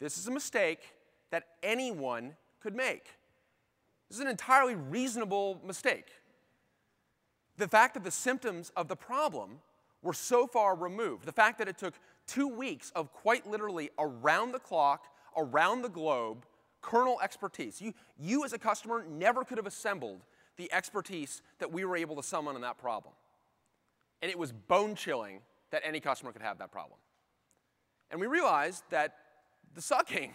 This is a mistake that anyone could make. This is an entirely reasonable mistake. The fact that the symptoms of the problem were so far removed, the fact that it took two weeks of quite literally around the clock, around the globe, kernel expertise. You, you as a customer never could have assembled the expertise that we were able to summon on that problem. And it was bone chilling that any customer could have that problem. And we realized that the sucking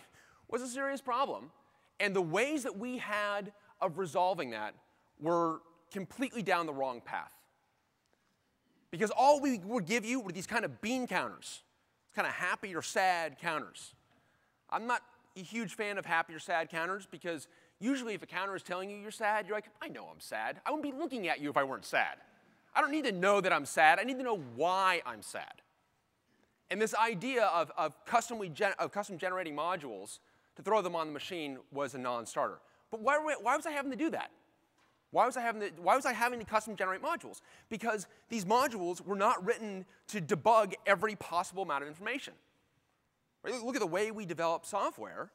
was a serious problem, and the ways that we had of resolving that were completely down the wrong path. Because all we would give you were these kind of bean counters, kind of happy or sad counters. I'm not a huge fan of happy or sad counters because usually if a counter is telling you you're sad, you're like, I know I'm sad. I wouldn't be looking at you if I weren't sad. I don't need to know that I'm sad. I need to know why I'm sad. And this idea of, of, custom, of custom generating modules to throw them on the machine was a non-starter. But why, why was I having to do that? Why was, I having to, why was I having to custom generate modules? Because these modules were not written to debug every possible amount of information. Right? Look at the way we develop software.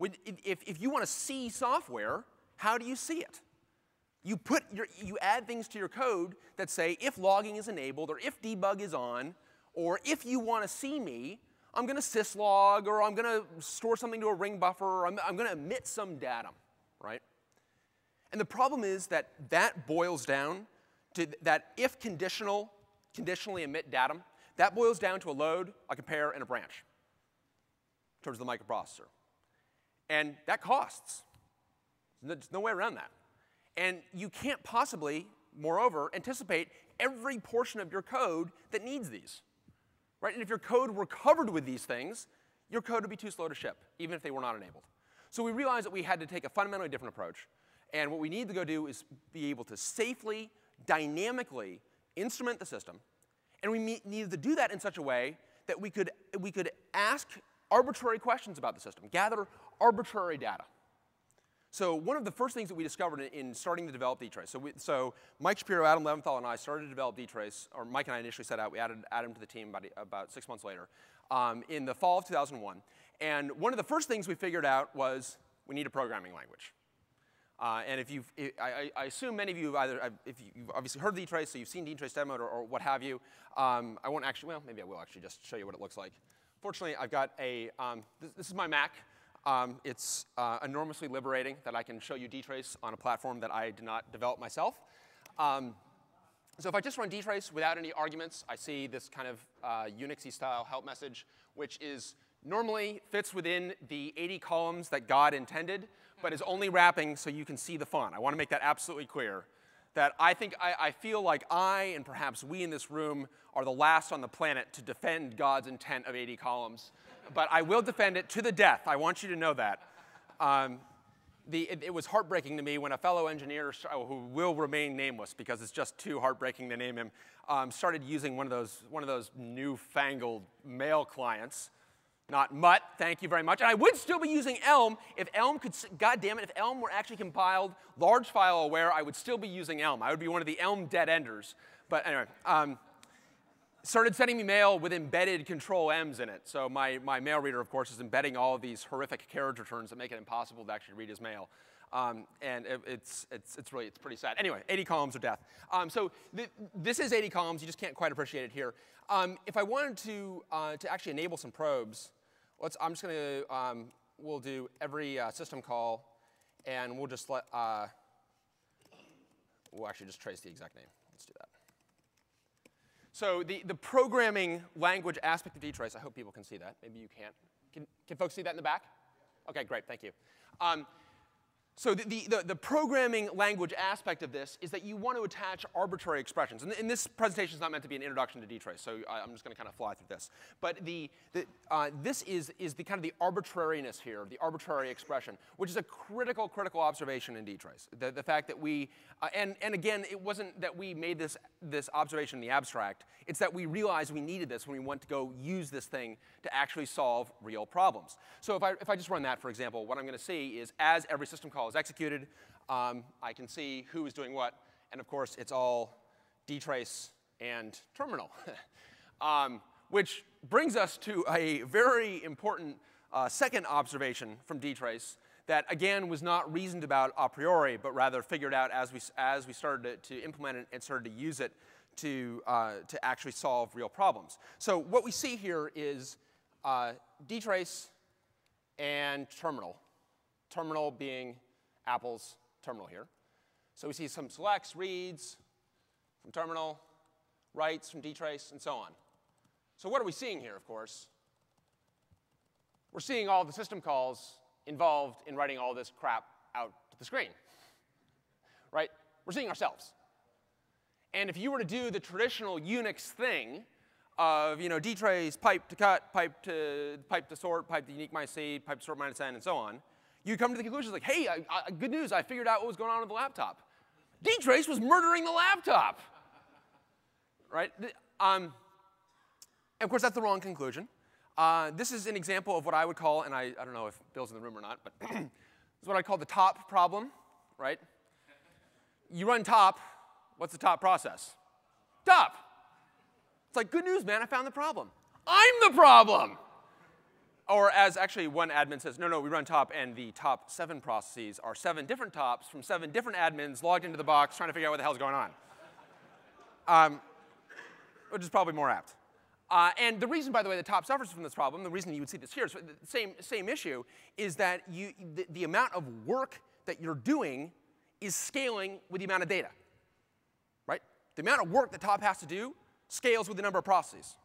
If, if you want to see software, how do you see it? You, put your, you add things to your code that say if logging is enabled, or if debug is on, or if you want to see me, I'm going to syslog, or I'm going to store something to a ring buffer, or I'm, I'm going to emit some datum, right? And the problem is that that boils down to that if conditional, conditionally emit datum, that boils down to a load, a compare, and a branch towards the microprocessor. And that costs. There's no way around that. And you can't possibly, moreover, anticipate every portion of your code that needs these. Right? And if your code were covered with these things, your code would be too slow to ship, even if they were not enabled. So we realized that we had to take a fundamentally different approach. And what we need to go do is be able to safely, dynamically instrument the system. And we needed to do that in such a way that we could, we could ask arbitrary questions about the system, gather arbitrary data. So one of the first things that we discovered in, in starting to develop dtrace, so, we, so Mike Shapiro, Adam Leventhal, and I started to develop dtrace, or Mike and I initially set out, we added Adam to the team about, about six months later, um, in the fall of 2001. And one of the first things we figured out was we need a programming language. Uh, and if you've, I, I, assume many of you have either, if you've obviously heard of dtrace, so you've seen dtrace demoed or, or what have you. Um, I won't actually, well, maybe I will actually just show you what it looks like. Fortunately, I've got a, um, this, this, is my Mac. Um, it's uh, enormously liberating that I can show you dtrace on a platform that I did not develop myself. Um, so if I just run dtrace without any arguments, I see this kind of uh, Unixy style help message, which is normally fits within the 80 columns that God intended but is only wrapping so you can see the font. I want to make that absolutely clear. That I think, I, I feel like I, and perhaps we in this room, are the last on the planet to defend God's intent of 80 columns. But I will defend it to the death. I want you to know that. Um, the, it, it, was heartbreaking to me when a fellow engineer, who will remain nameless because it's just too heartbreaking to name him, um, started using one of those, one of those newfangled mail clients not Mutt, thank you very much. And I would still be using Elm if Elm could, God damn it, if Elm were actually compiled large file aware, I would still be using Elm. I would be one of the Elm dead enders. But anyway, um, started sending me mail with embedded control M's in it. So my, my mail reader, of course, is embedding all of these horrific carriage returns that make it impossible to actually read his mail. Um, and it, it's, it's, it's really, it's pretty sad. Anyway, 80 columns of death. Um, so th this is 80 columns. You just can't quite appreciate it here. Um, if I wanted to, uh, to actually enable some probes, let's, I'm just going to, um, we'll do every uh, system call, and we'll just let, uh, we'll actually just trace the exec name. So the, the programming language aspect of dtrace, I hope people can see that. Maybe you can't. Can, can folks see that in the back? OK, great, thank you. Um, so the, the, the, programming language aspect of this is that you want to attach arbitrary expressions. And, and this presentation is not meant to be an introduction to dtrace, so I, am just going to kind of fly through this. But the, the, uh, this is, is the kind of the arbitrariness here, the arbitrary expression, which is a critical, critical observation in dtrace. The, the fact that we, uh, and, and again, it wasn't that we made this, this observation in the abstract. It's that we realized we needed this when we went to go use this thing to actually solve real problems. So if I, if I just run that, for example, what I'm going to see is as every system call is executed, um, I can see who is doing what. And of course, it's all dtrace and terminal. um, which brings us to a very important uh, second observation from dtrace that, again, was not reasoned about a priori, but rather figured out as we, as we started to, to implement it and started to use it to, uh, to actually solve real problems. So what we see here is uh, dtrace and terminal, terminal being Apple's terminal here. So we see some selects, reads from terminal, writes from dtrace, and so on. So what are we seeing here, of course? We're seeing all the system calls involved in writing all this crap out to the screen. Right? We're seeing ourselves. And if you were to do the traditional Unix thing of, you know, dtrace, pipe to cut, pipe to, pipe to sort, pipe to uniq minus c, pipe to sort minus n, and so on, you come to the conclusion like, hey, I, I, good news, I figured out what was going on with the laptop. dtrace was murdering the laptop. Right? Um, of course, that's the wrong conclusion. Uh, this is an example of what I would call, and I, I don't know if Bill's in the room or not, but this is what I call the top problem, right? You run top, what's the top process? Top. It's like, good news, man, I found the problem. I'm the problem. Or as actually one admin says, no, no, we run top, and the top seven processes are seven different tops from seven different admins logged into the box trying to figure out what the hell's going on. Um, which is probably more apt. Uh, and the reason, by the way, the top suffers from this problem, the reason you would see this here, is the same, same issue, is that you, the, the amount of work that you're doing is scaling with the amount of data, right? The amount of work that top has to do scales with the number of processes.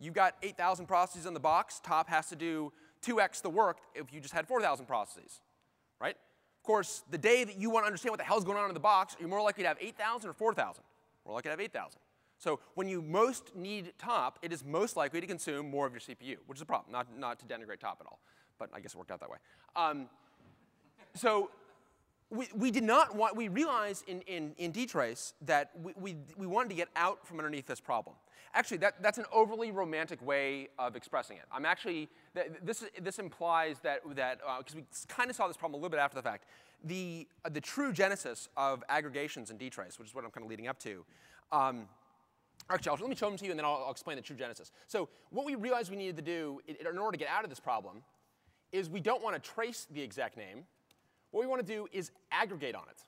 You've got 8,000 processes in the box. Top has to do 2x the work if you just had 4,000 processes, right? Of course, the day that you want to understand what the hell's going on in the box, you're more likely to have 8,000 or 4,000. More likely to have 8,000. So when you most need top, it is most likely to consume more of your CPU, which is a problem, not, not to denigrate top at all. But I guess it worked out that way. Um, so we, we did not want, we realized in, in, in dtrace that we, we, we wanted to get out from underneath this problem. Actually, that, that's an overly romantic way of expressing it. I'm actually, this, this implies that, that because uh, we kind of saw this problem a little bit after the fact, the, uh, the true genesis of aggregations in dtrace, which is what I'm kind of leading up to, um, Actually, let me show them to you, and then I'll, I'll, explain the true genesis. So what we realized we needed to do in, in order to get out of this problem is we don't want to trace the exec name. What we want to do is aggregate on it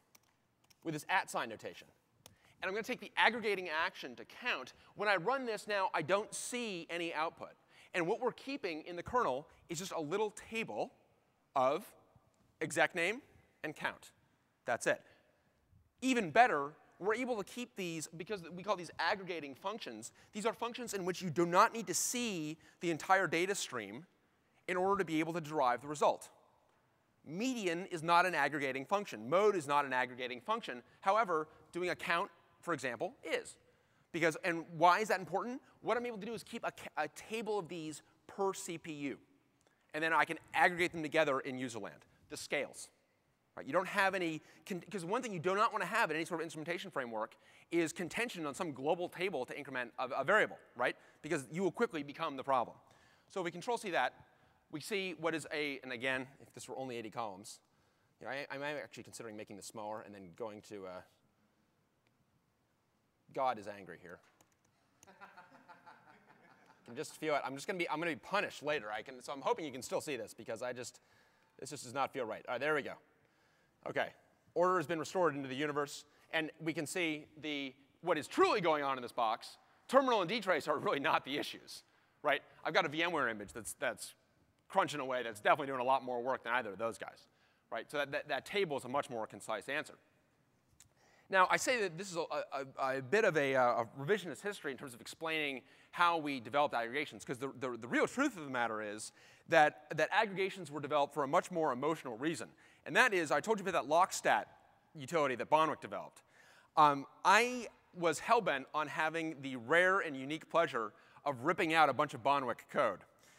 with this at sign notation. And I'm going to take the aggregating action to count. When I run this now, I don't see any output. And what we're keeping in the kernel is just a little table of exec name and count. That's it. Even better, we're able to keep these because we call these aggregating functions. These are functions in which you do not need to see the entire data stream in order to be able to derive the result. Median is not an aggregating function. Mode is not an aggregating function. However, doing a count, for example, is. Because, and why is that important? What I'm able to do is keep a, a table of these per CPU. And then I can aggregate them together in userland. The scales. Right? You don't have any, because one thing you do not want to have in any sort of instrumentation framework is contention on some global table to increment a, a variable, right? Because you will quickly become the problem. So we control C that, we see what is a, and again, if this were only 80 columns, you know, I, am actually considering making this smaller and then going to, uh, God is angry here. I can just feel it. I'm just going to be, I'm going to be punished later. I can, so I'm hoping you can still see this because I just, this just does not feel right. All right, there we go. Okay, order has been restored into the universe, and we can see the, what is truly going on in this box. Terminal and dtrace are really not the issues, right? I've got a VMware image that's, that's crunching away that's definitely doing a lot more work than either of those guys, right? So that, that, that table is a much more concise answer. Now, I say that this is a, a, a bit of a, a, revisionist history in terms of explaining how we developed aggregations, because the, the, the, real truth of the matter is that, that aggregations were developed for a much more emotional reason. And that is, I told you about that lockstat utility that Bonwick developed. Um, I was hellbent on having the rare and unique pleasure of ripping out a bunch of Bonwick code.